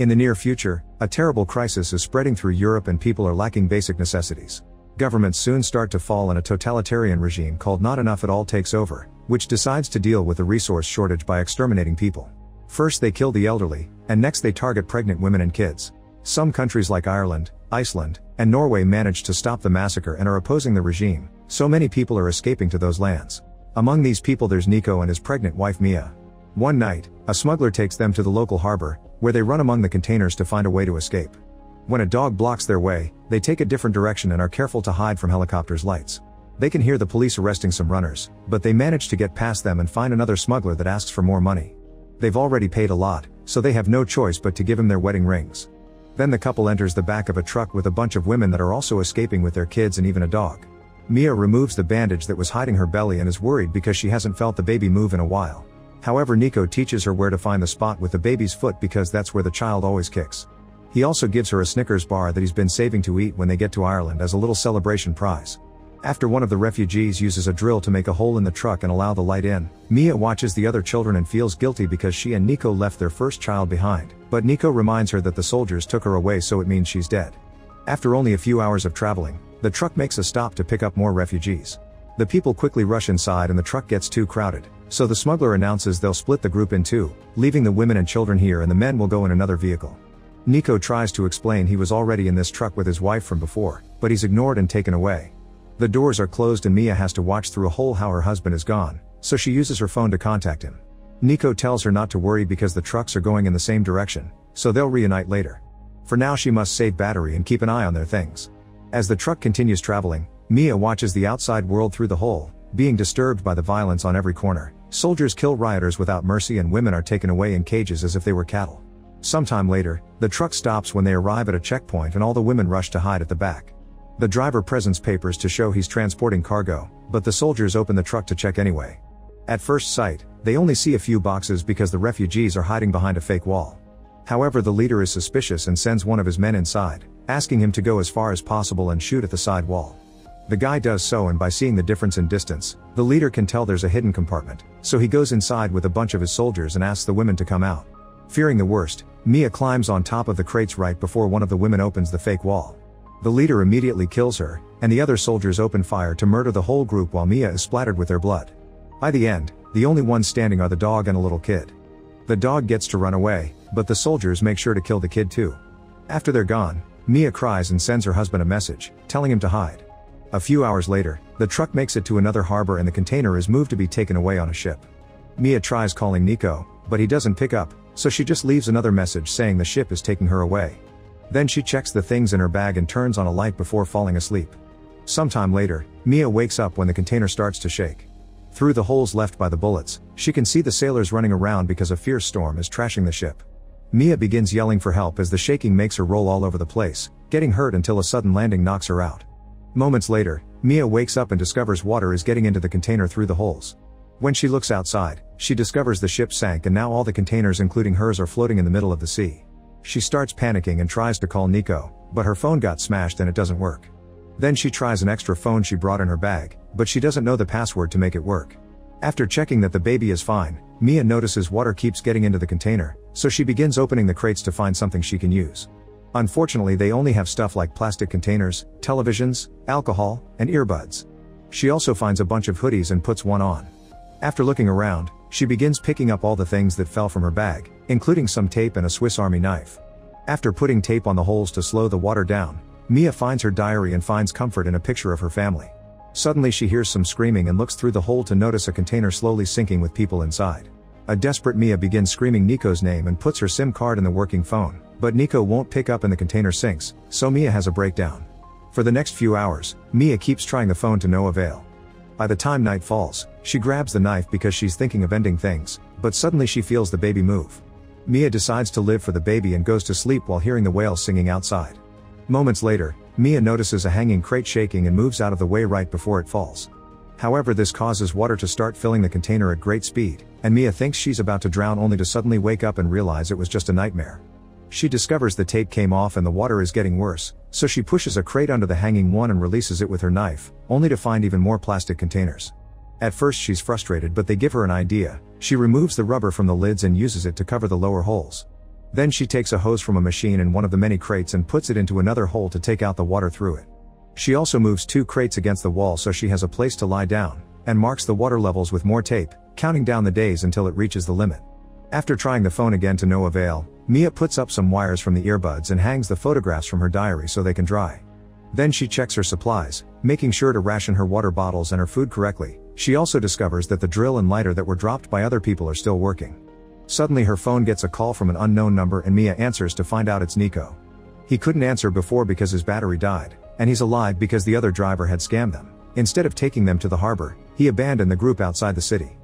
In the near future, a terrible crisis is spreading through Europe and people are lacking basic necessities. Governments soon start to fall and a totalitarian regime called Not Enough at All takes over, which decides to deal with the resource shortage by exterminating people. First they kill the elderly, and next they target pregnant women and kids. Some countries like Ireland, Iceland, and Norway managed to stop the massacre and are opposing the regime, so many people are escaping to those lands. Among these people there's Nico and his pregnant wife Mia. One night, a smuggler takes them to the local harbor, where they run among the containers to find a way to escape. When a dog blocks their way, they take a different direction and are careful to hide from helicopters' lights. They can hear the police arresting some runners, but they manage to get past them and find another smuggler that asks for more money. They've already paid a lot, so they have no choice but to give him their wedding rings. Then the couple enters the back of a truck with a bunch of women that are also escaping with their kids and even a dog. Mia removes the bandage that was hiding her belly and is worried because she hasn't felt the baby move in a while. However, Nico teaches her where to find the spot with the baby's foot because that's where the child always kicks. He also gives her a Snickers bar that he's been saving to eat when they get to Ireland as a little celebration prize. After one of the refugees uses a drill to make a hole in the truck and allow the light in, Mia watches the other children and feels guilty because she and Nico left their first child behind, but Nico reminds her that the soldiers took her away so it means she's dead. After only a few hours of traveling, the truck makes a stop to pick up more refugees. The people quickly rush inside and the truck gets too crowded, so the smuggler announces they'll split the group in two, leaving the women and children here and the men will go in another vehicle. Nico tries to explain he was already in this truck with his wife from before, but he's ignored and taken away. The doors are closed and Mia has to watch through a hole how her husband is gone, so she uses her phone to contact him. Nico tells her not to worry because the trucks are going in the same direction, so they'll reunite later. For now she must save battery and keep an eye on their things. As the truck continues traveling, Mia watches the outside world through the hole, being disturbed by the violence on every corner. Soldiers kill rioters without mercy and women are taken away in cages as if they were cattle. Sometime later, the truck stops when they arrive at a checkpoint and all the women rush to hide at the back. The driver presents papers to show he's transporting cargo, but the soldiers open the truck to check anyway. At first sight, they only see a few boxes because the refugees are hiding behind a fake wall. However, the leader is suspicious and sends one of his men inside, asking him to go as far as possible and shoot at the side wall. The guy does so and by seeing the difference in distance, the leader can tell there's a hidden compartment, so he goes inside with a bunch of his soldiers and asks the women to come out. Fearing the worst, Mia climbs on top of the crates right before one of the women opens the fake wall. The leader immediately kills her, and the other soldiers open fire to murder the whole group while Mia is splattered with their blood. By the end, the only ones standing are the dog and a little kid. The dog gets to run away, but the soldiers make sure to kill the kid too. After they're gone, Mia cries and sends her husband a message, telling him to hide. A few hours later, the truck makes it to another harbor and the container is moved to be taken away on a ship. Mia tries calling Nico, but he doesn't pick up, so she just leaves another message saying the ship is taking her away. Then she checks the things in her bag and turns on a light before falling asleep. Sometime later, Mia wakes up when the container starts to shake. Through the holes left by the bullets, she can see the sailors running around because a fierce storm is trashing the ship. Mia begins yelling for help as the shaking makes her roll all over the place, getting hurt until a sudden landing knocks her out. Moments later, Mia wakes up and discovers water is getting into the container through the holes. When she looks outside, she discovers the ship sank and now all the containers including hers are floating in the middle of the sea. She starts panicking and tries to call Nico, but her phone got smashed and it doesn't work. Then she tries an extra phone she brought in her bag, but she doesn't know the password to make it work. After checking that the baby is fine, Mia notices water keeps getting into the container, so she begins opening the crates to find something she can use. Unfortunately, they only have stuff like plastic containers, televisions, alcohol, and earbuds. She also finds a bunch of hoodies and puts one on. After looking around, she begins picking up all the things that fell from her bag, including some tape and a Swiss Army knife. After putting tape on the holes to slow the water down, Mia finds her diary and finds comfort in a picture of her family. Suddenly she hears some screaming and looks through the hole to notice a container slowly sinking with people inside. A desperate Mia begins screaming Nico's name and puts her SIM card in the working phone, but Nico won't pick up and the container sinks, so Mia has a breakdown. For the next few hours, Mia keeps trying the phone to no avail. By the time night falls, she grabs the knife because she's thinking of ending things, but suddenly she feels the baby move. Mia decides to live for the baby and goes to sleep while hearing the whales singing outside. Moments later, Mia notices a hanging crate shaking and moves out of the way right before it falls. However, this causes water to start filling the container at great speed, and Mia thinks she's about to drown only to suddenly wake up and realize it was just a nightmare. She discovers the tape came off and the water is getting worse, so she pushes a crate under the hanging one and releases it with her knife, only to find even more plastic containers. At first she's frustrated but they give her an idea, she removes the rubber from the lids and uses it to cover the lower holes. Then she takes a hose from a machine in one of the many crates and puts it into another hole to take out the water through it. She also moves two crates against the wall so she has a place to lie down, and marks the water levels with more tape, counting down the days until it reaches the limit. After trying the phone again to no avail, Mia puts up some wires from the earbuds and hangs the photographs from her diary so they can dry. Then she checks her supplies, making sure to ration her water bottles and her food correctly. She also discovers that the drill and lighter that were dropped by other people are still working. Suddenly her phone gets a call from an unknown number and Mia answers to find out it's Nico. He couldn't answer before because his battery died, and he's alive because the other driver had scammed them. Instead of taking them to the harbor, he abandoned the group outside the city.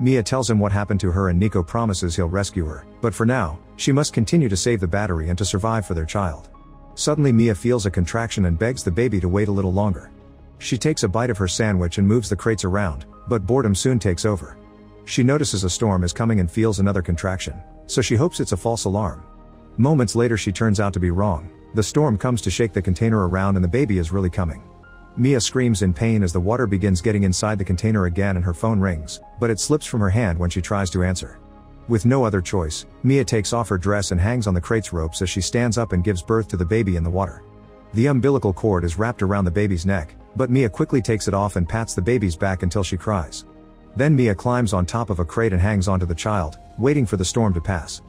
Mia tells him what happened to her and Nico promises he'll rescue her, but for now, she must continue to save the battery and to survive for their child. Suddenly Mia feels a contraction and begs the baby to wait a little longer. She takes a bite of her sandwich and moves the crates around, but boredom soon takes over. She notices a storm is coming and feels another contraction, so she hopes it's a false alarm. Moments later she turns out to be wrong, the storm comes to shake the container around and the baby is really coming. Mia screams in pain as the water begins getting inside the container again and her phone rings, but it slips from her hand when she tries to answer. With no other choice, Mia takes off her dress and hangs on the crate's ropes as she stands up and gives birth to the baby in the water. The umbilical cord is wrapped around the baby's neck, but Mia quickly takes it off and pats the baby's back until she cries. Then Mia climbs on top of a crate and hangs onto the child, waiting for the storm to pass.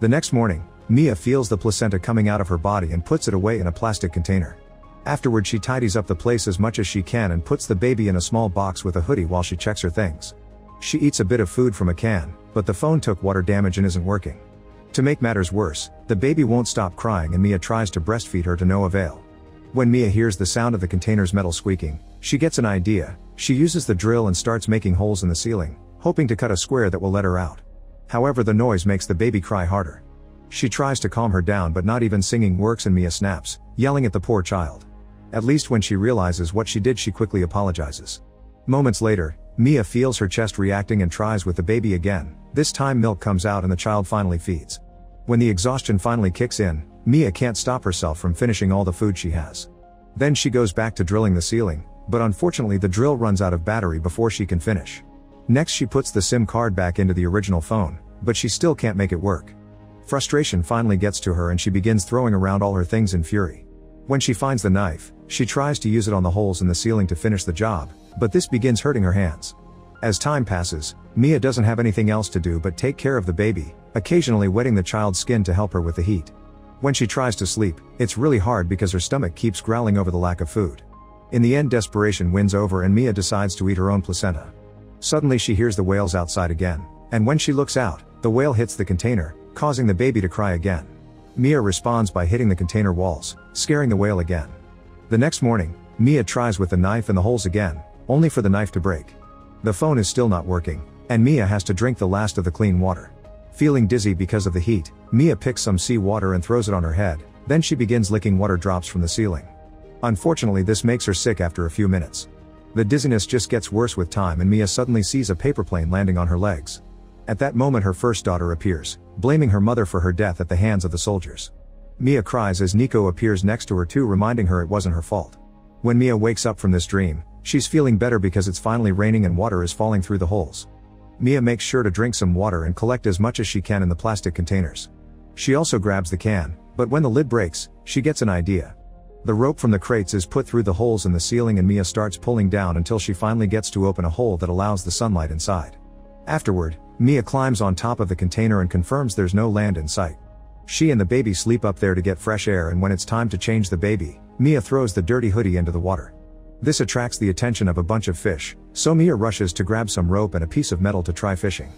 The next morning, Mia feels the placenta coming out of her body and puts it away in a plastic container. Afterward she tidies up the place as much as she can and puts the baby in a small box with a hoodie while she checks her things. She eats a bit of food from a can, but the phone took water damage and isn't working. To make matters worse, the baby won't stop crying and Mia tries to breastfeed her to no avail. When Mia hears the sound of the container's metal squeaking, she gets an idea, she uses the drill and starts making holes in the ceiling, hoping to cut a square that will let her out. However the noise makes the baby cry harder. She tries to calm her down but not even singing works and Mia snaps, yelling at the poor child. At least when she realizes what she did she quickly apologizes. Moments later, Mia feels her chest reacting and tries with the baby again, this time milk comes out and the child finally feeds. When the exhaustion finally kicks in, Mia can't stop herself from finishing all the food she has. Then she goes back to drilling the ceiling, but unfortunately the drill runs out of battery before she can finish. Next she puts the SIM card back into the original phone, but she still can't make it work. Frustration finally gets to her and she begins throwing around all her things in fury. When she finds the knife, she tries to use it on the holes in the ceiling to finish the job, but this begins hurting her hands. As time passes, Mia doesn't have anything else to do but take care of the baby, occasionally wetting the child's skin to help her with the heat. When she tries to sleep, it's really hard because her stomach keeps growling over the lack of food. In the end desperation wins over and Mia decides to eat her own placenta. Suddenly she hears the whales outside again, and when she looks out, the whale hits the container, causing the baby to cry again. Mia responds by hitting the container walls, scaring the whale again. The next morning, Mia tries with the knife in the holes again, only for the knife to break. The phone is still not working, and Mia has to drink the last of the clean water. Feeling dizzy because of the heat, Mia picks some sea water and throws it on her head, then she begins licking water drops from the ceiling. Unfortunately this makes her sick after a few minutes. The dizziness just gets worse with time and Mia suddenly sees a paper plane landing on her legs. At that moment her first daughter appears, blaming her mother for her death at the hands of the soldiers. Mia cries as Nico appears next to her too reminding her it wasn't her fault. When Mia wakes up from this dream, She's feeling better because it's finally raining and water is falling through the holes. Mia makes sure to drink some water and collect as much as she can in the plastic containers. She also grabs the can, but when the lid breaks, she gets an idea. The rope from the crates is put through the holes in the ceiling and Mia starts pulling down until she finally gets to open a hole that allows the sunlight inside. Afterward, Mia climbs on top of the container and confirms there's no land in sight. She and the baby sleep up there to get fresh air and when it's time to change the baby, Mia throws the dirty hoodie into the water. This attracts the attention of a bunch of fish, so Mia rushes to grab some rope and a piece of metal to try fishing.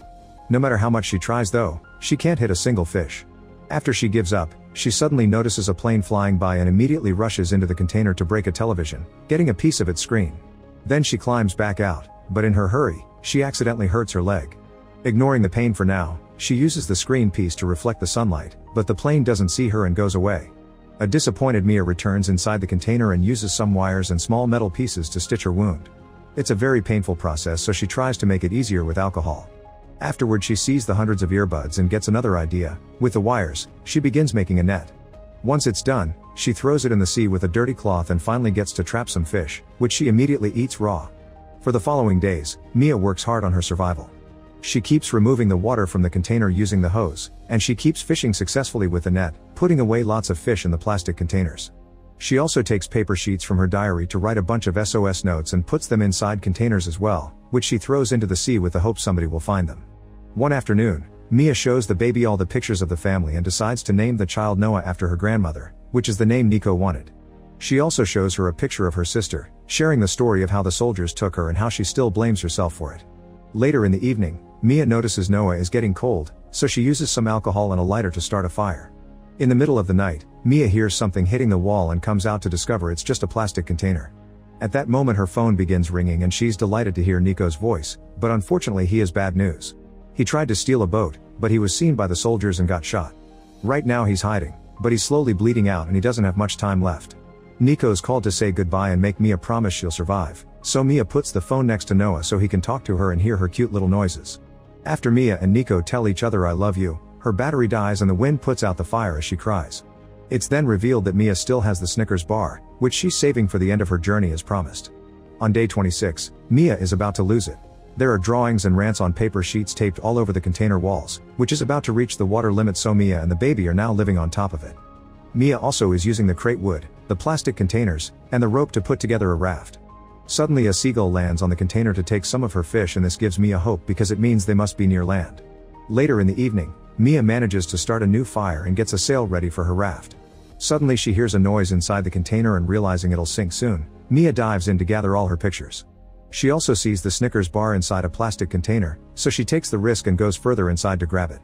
No matter how much she tries though, she can't hit a single fish. After she gives up, she suddenly notices a plane flying by and immediately rushes into the container to break a television, getting a piece of its screen. Then she climbs back out, but in her hurry, she accidentally hurts her leg. Ignoring the pain for now, she uses the screen piece to reflect the sunlight, but the plane doesn't see her and goes away. A disappointed Mia returns inside the container and uses some wires and small metal pieces to stitch her wound. It's a very painful process so she tries to make it easier with alcohol. Afterward she sees the hundreds of earbuds and gets another idea, with the wires, she begins making a net. Once it's done, she throws it in the sea with a dirty cloth and finally gets to trap some fish, which she immediately eats raw. For the following days, Mia works hard on her survival. She keeps removing the water from the container using the hose, and she keeps fishing successfully with the net, putting away lots of fish in the plastic containers. She also takes paper sheets from her diary to write a bunch of SOS notes and puts them inside containers as well, which she throws into the sea with the hope somebody will find them. One afternoon, Mia shows the baby all the pictures of the family and decides to name the child Noah after her grandmother, which is the name Nico wanted. She also shows her a picture of her sister, sharing the story of how the soldiers took her and how she still blames herself for it. Later in the evening, Mia notices Noah is getting cold, so she uses some alcohol and a lighter to start a fire. In the middle of the night, Mia hears something hitting the wall and comes out to discover it's just a plastic container. At that moment her phone begins ringing and she's delighted to hear Nico's voice, but unfortunately he has bad news. He tried to steal a boat, but he was seen by the soldiers and got shot. Right now he's hiding, but he's slowly bleeding out and he doesn't have much time left. Nico's called to say goodbye and make Mia promise she'll survive, so Mia puts the phone next to Noah so he can talk to her and hear her cute little noises. After Mia and Nico tell each other I love you, her battery dies and the wind puts out the fire as she cries. It's then revealed that Mia still has the Snickers bar, which she's saving for the end of her journey as promised. On day 26, Mia is about to lose it. There are drawings and rants on paper sheets taped all over the container walls, which is about to reach the water limit so Mia and the baby are now living on top of it. Mia also is using the crate wood, the plastic containers, and the rope to put together a raft. Suddenly a seagull lands on the container to take some of her fish and this gives Mia hope because it means they must be near land. Later in the evening, Mia manages to start a new fire and gets a sail ready for her raft. Suddenly she hears a noise inside the container and realizing it'll sink soon, Mia dives in to gather all her pictures. She also sees the Snickers bar inside a plastic container, so she takes the risk and goes further inside to grab it.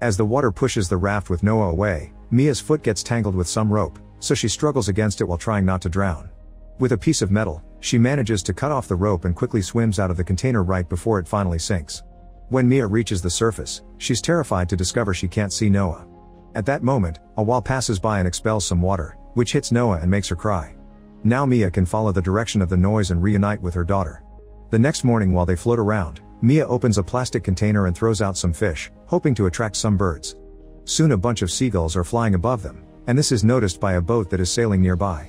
As the water pushes the raft with Noah away, Mia's foot gets tangled with some rope, so she struggles against it while trying not to drown. With a piece of metal, she manages to cut off the rope and quickly swims out of the container right before it finally sinks. When Mia reaches the surface, she's terrified to discover she can't see Noah. At that moment, a wall passes by and expels some water, which hits Noah and makes her cry. Now Mia can follow the direction of the noise and reunite with her daughter. The next morning while they float around, Mia opens a plastic container and throws out some fish, hoping to attract some birds. Soon a bunch of seagulls are flying above them, and this is noticed by a boat that is sailing nearby.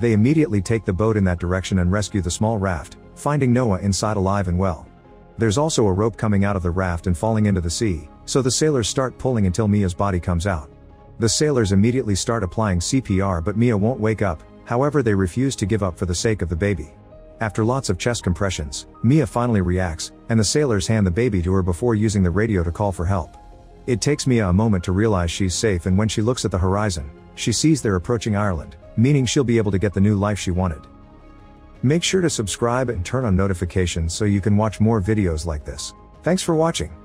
They immediately take the boat in that direction and rescue the small raft, finding Noah inside alive and well. There's also a rope coming out of the raft and falling into the sea, so the sailors start pulling until Mia's body comes out. The sailors immediately start applying CPR but Mia won't wake up, however they refuse to give up for the sake of the baby. After lots of chest compressions, Mia finally reacts, and the sailors hand the baby to her before using the radio to call for help. It takes Mia a moment to realize she's safe and when she looks at the horizon, she sees they're approaching Ireland, meaning she'll be able to get the new life she wanted. Make sure to subscribe and turn on notifications so you can watch more videos like this. Thanks for watching.